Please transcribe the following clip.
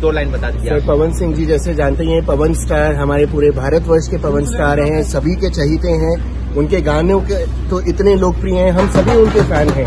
दो लाइन बता दीजिए सर पवन सिंह जी जैसे जानते हैं पवन स्टार हमारे पूरे भारतवर्ष के पवन स्टार हैं सभी के चहीते हैं उनके गानों के तो इतने लोकप्रिय हैं हम सभी उनके फ़ैन हैं।